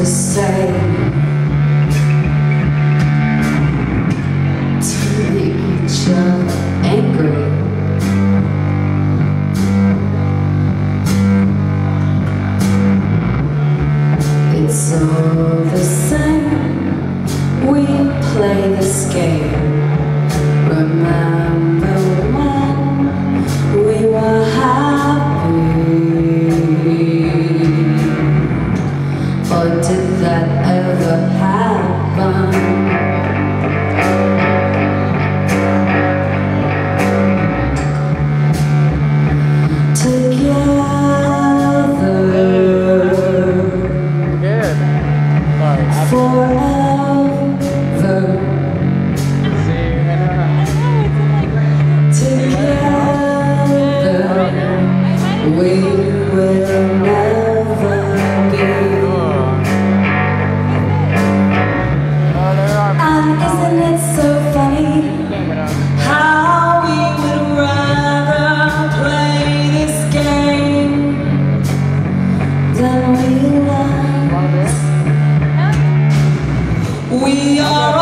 to say to each other angry. It's all the same. We play this game. We are